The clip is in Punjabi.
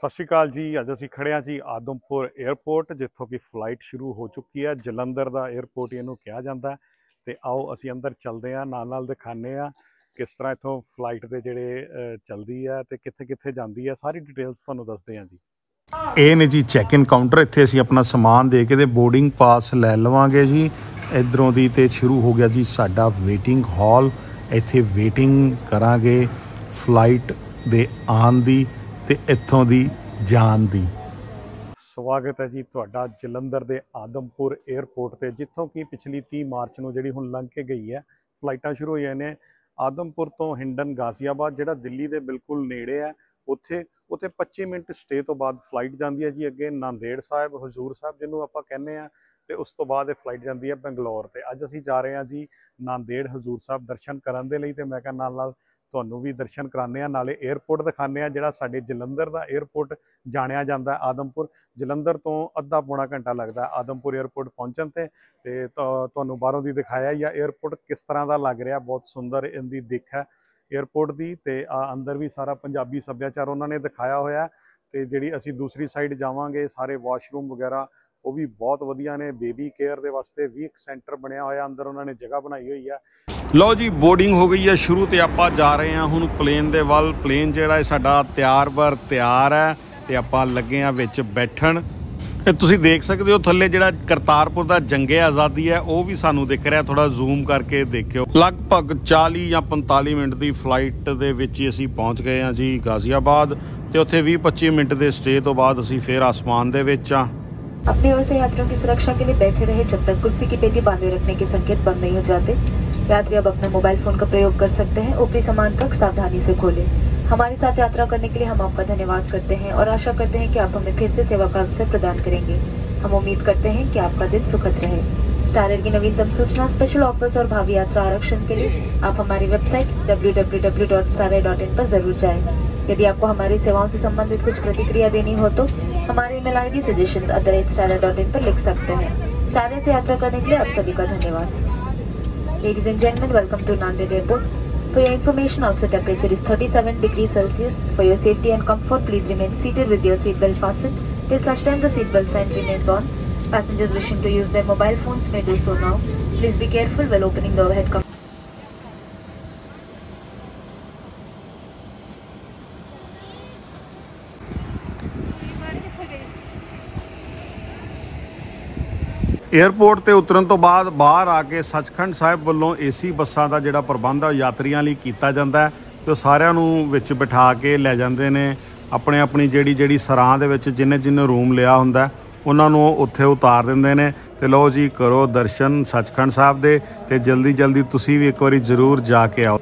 ਸਤਿ ਸ਼੍ਰੀ ਅਕਾਲ ਜੀ। ਅੱਜ ਅਸੀਂ ਖੜੇ ਹਾਂ ਜੀ ਆਦਮਪੁਰ 에ਅਰਪੋਰਟ ਜਿੱਥੋਂ ਕਿ ਫਲਾਈਟ ਸ਼ੁਰੂ ਹੋ ਚੁੱਕੀ ਹੈ। ਜਲੰਧਰ ਦਾ 에ਅਰਪੋਰਟ ਇਹਨੂੰ ਕਿਹਾ ਜਾਂਦਾ ਹੈ। ਤੇ ਆਓ ਅਸੀਂ ਅੰਦਰ ਚੱਲਦੇ ਹਾਂ ਨਾਲ ਨਾਲ ਦਿਖਾਣੇ ਆ ਕਿਸ ਤਰ੍ਹਾਂ ਇੱਥੋਂ ਫਲਾਈਟ ਦੇ ਜਿਹੜੇ ਚੱਲਦੀ ਹੈ ਤੇ ਕਿੱਥੇ ਕਿੱਥੇ ਜਾਂਦੀ ਹੈ। ਸਾਰੀ ਡਿਟੇਲਸ ਤੁਹਾਨੂੰ ਦੱਸਦੇ ਹਾਂ ਜੀ। ਇਹ ਨੇ ਜੀ ਚੈੱਕ ਇਨ ਕਾਊਂਟਰ ਇੱਥੇ ਅਸੀਂ ਆਪਣਾ ਸਮਾਨ ਦੇ ਕੇ ਤੇ ਬੋਰਡਿੰਗ ਪਾਸ ਲੈ ਲਵਾਂਗੇ ਜੀ। ਇਧਰੋਂ ਦੀ ਤੇ ਸ਼ੁਰੂ ਹੋ ਗਿਆ ਜੀ ਸਾਡਾ ਵੇਟਿੰਗ ਹਾਲ ਇੱਥੇ ਵੇਟਿੰਗ ਕਰਾਂਗੇ ਫਲਾਈਟ ਦੇ ਆਉਣ ਦੀ। ਤੇ ਇੱਥੋਂ ਦੀ ਜਾਨ ਦੀ। ਸਵਾਗਤ ਹੈ ਜੀ ਤੁਹਾਡਾ ਜਲੰਧਰ ਦੇ ਆਦਮਪੁਰ 에ਅਰਪੋਰਟ ਤੇ, ਜਿੱਥੋਂ ਕਿ ਪਿਛਲੀ 30 ਮਾਰਚ ਨੂੰ ਜਿਹੜੀ ਹੁਣ ਲੰਘ ਕੇ ਗਈ ਹੈ, ਫਲਾਈਟਾਂ ਸ਼ੁਰੂ ਹੋਈਆਂ ਨੇ। ਆਦਮਪੁਰ ਤੋਂ ਹਿੰਡਨ ਗਾਜ਼ੀਆਬਾਦ, ਜਿਹੜਾ ਦਿੱਲੀ ਦੇ ਬਿਲਕੁਲ ਨੇੜੇ ਹੈ, ਉੱਥੇ ਉੱਥੇ 25 ਮਿੰਟ ਸਟੇ ਤੋਂ ਬਾਅਦ ਫਲਾਈਟ ਜਾਂਦੀ ਹੈ ਜੀ ਅੱਗੇ ਨਾਂਦੇੜ ਸਾਹਿਬ, ਹਜ਼ੂਰ ਸਾਹਿਬ ਜਿਹਨੂੰ ਆਪਾਂ ਕਹਿੰਦੇ ਆ ਤੇ ਉਸ ਤੋਂ ਬਾਅਦ ਇਹ ਫਲਾਈਟ ਜਾਂਦੀ ਹੈ ਬੰਗਲੌਰ ਤੇ। ਅੱਜ ਅਸੀਂ ਜਾ ਰਹੇ ਹਾਂ ਜੀ ਨਾਂਦੇੜ ਹਜ਼ੂਰ ਸਾਹਿਬ ਦਰਸ਼ਨ ਕਰਨ ਦੇ ਲਈ ਤੇ ਮੈਂ ਕਿਹਾ ਨਾਲ ਨਾਲ ਤੁਹਾਨੂੰ ਵੀ ਦਰਸ਼ਨ ਕਰਾਉਂਦੇ ਆ ਨਾਲੇ 에어ਪੋਰਟ ਦਿਖਾਉਂਦੇ ਆ ਜਿਹੜਾ ਸਾਡੇ ਜਲੰਧਰ ਦਾ 에어ਪੋਰਟ ਜਾਣਿਆ ਜਾਂਦਾ ਆਦਮਪੁਰ। ਜਲੰਧਰ ਤੋਂ ਅੱਧਾ ਪੌਣਾ ਘੰਟਾ ਲੱਗਦਾ ਆਦਮਪੁਰ 에어ਪੋਰਟ ਪਹੁੰਚਣ ਤੇ ਤੇ ਤੁਹਾਨੂੰ ਬਾਹਰੋਂ ਦੀ ਦਿਖਾਇਆ ਜਾਂ 에어ਪੋਰਟ ਕਿਸ ਤਰ੍ਹਾਂ ਦਾ ਲੱਗ ਰਿਹਾ, ਬਹੁਤ ਸੁੰਦਰ ਇਹਦੀ ਦਿੱਖ ਹੈ 에어ਪੋਰਟ ਦੀ ਤੇ ਆ ਅੰਦਰ ਵੀ ਸਾਰਾ ਪੰਜਾਬੀ ਸੱਭਿਆਚਾਰ ਉਹਨਾਂ ਨੇ ਦਿਖਾਇਆ ਹੋਇਆ ਤੇ ਜਿਹੜੀ ਅਸੀਂ ਦੂਸਰੀ ਸਾਈਡ ਜਾਵਾਂਗੇ, ਸਾਰੇ ਵਾਸ਼ਰੂਮ ਵਗੈਰਾ ਉਹ ਵੀ ਬਹੁਤ ਵਧੀਆ ਨੇ। ਬੇਬੀ ਕੇਅਰ ਦੇ ਵਾਸਤੇ ਵੀ ਇੱਕ ਸੈਂਟਰ ਬਣਿਆ ਹੋਇਆ, ਅੰਦਰ ਉਹਨਾਂ ਨੇ ਜਗ੍ਹਾ ਬਣਾਈ ਹੋਈ ਆ। ਲਓ ਜੀ, ਬੋਰਡਿੰਗ ਹੋ ਗਈ ਹੈ, ਸ਼ੁਰੂ ਤੇ ਆਪਾਂ ਜਾ ਰਹੇ ਹਾਂ ਹੁਣ ਪਲੇਨ ਦੇ ਵੱਲ। ਪਲੇਨ ਜਿਹੜਾ ਹੈ ਸਾਡਾ ਤਿਆਰ ਬਰ ਤਿਆਰ ਹੈ ਤੇ ਆਪਾਂ ਲੱਗੇ ਆ ਵਿੱਚ ਬੈਠਣ। ਇਹ ਤੁਸੀਂ ਦੇਖ ਸਕਦੇ ਹੋ, ਥੱਲੇ ਜਿਹੜਾ ਕਰਤਾਰਪੁਰ ਦਾ ਜੰਗੇ ਆਜ਼ਾਦੀ ਹੈ, ਉਹ ਵੀ ਸਾਨੂੰ ਦਿਖ ਰਿਹਾ। ਥੋੜਾ ਜ਼ੂਮ ਕਰਕੇ ਦੇਖਿਓ। ਲਗਭਗ 40 ਜਾਂ 45 ਮਿੰਟ ਦੀ ਫਲਾਈਟ ਦੇ ਵਿੱਚ ਹੀ ਅਸੀਂ ਪਹੁੰਚ ਗਏ ਹਾਂ ਜੀ ਗਾਜ਼ੀਆਬਾਦ। ਤੇ ਉੱਥੇ 20-25 ਮਿੰਟ ਦੇ ਸਟੇ ਤੋਂ ਬਾਅਦ ਅਸੀਂ ਫੇਰ ਆਸਮਾਨ ਦੇ ਵਿੱਚ ਆ अपनी ओर से यात्रियों की सुरक्षा के लिए बैठे रहे जब तक कुर्सी की पेटी बांधे रखने के संकेत बंद नहीं हो जाते। यात्री अब अपने मोबाइल फ़ोन का प्रयोग कर सकते हैं, ऊपरी सामान तक सावधानी से खोले। हमारे साथ यात्रा करने के लिए हम आपका धन्यवाद करते हैं और आशा करते हैं कि आप हमें फिर से सेवा का अवसर प्रदान करेंगे। हम उम्मीद करते हैं कि आपका दिन सुखद रहे। स्टारर की नवीनतम सूचना स्पेशल ऑफर्स और भावी यात्रा आरक्षण के लिए आप हमारी वेबसाइट www.starrer.in पर ज़रूर जाएँ। यदि आपको हमारी सेवाओं से संबंधित कुछ प्रतिक्रिया देनी हो तो हमारे ईमेल आईडी सजेशंस इन पर लिख सकते हैं स्टारर से यात्रा करने के लिए आप सभी का धन्यवाद Ladies and gentlemen, welcome to Nanded Airport. For your information, outside temperature is 37 degrees Celsius. For your safety and comfort, please remain seated with your seatbelt fastened till such time the seatbelt sign remains on. Passengers wishing to use their mobile phones may do so now. Please be careful while opening the overhead compartment. Airport ਤੇ ਉਤਰਨ ਤੋਂ ਬਾਅਦ ਬਾਹਰ ਆ ਕੇ ਸੱਚਖੰਡ ਸਾਹਿਬ ਵੱਲੋਂ ਏਸੀ ਬੱਸਾਂ ਦਾ ਜਿਹੜਾ ਪ੍ਰਬੰਧ ਆ ਯਾਤਰੀਆਂ ਲਈ ਕੀਤਾ ਜਾਂਦਾ ਹੈ ਤੇ ਉਹ ਸਾਰਿਆਂ ਨੂੰ ਵਿੱਚ ਬਿਠਾ ਕੇ ਲੈ ਜਾਂਦੇ ਨੇ ਆਪਣੇ ਆਪਣੀ ਜਿਹੜੀ ਜਿਹੜੀ ਸਰਾਂ ਦੇ ਵਿੱਚ ਜਿੰਨੇ ਜਿੰਨੇ ਰੂਮ ਲਿਆ ਹੁੰਦਾ ਹੈ, ਉਹਨਾਂ ਨੂੰ ਉੱਥੇ ਉਤਾਰ ਦਿੰਦੇ ਨੇ ਤੇ ਲਓ ਜੀ ਕਰੋ ਦਰਸ਼ਨ ਸੱਚਖੰਡ ਸਾਹਿਬ ਦੇ ਤੇ ਜਲਦੀ ਜਲਦੀ ਤੁਸੀਂ ਵੀ ਇੱਕ ਵਾਰੀ ਜ਼ਰੂਰ ਜਾ ਕੇ ਆਓ।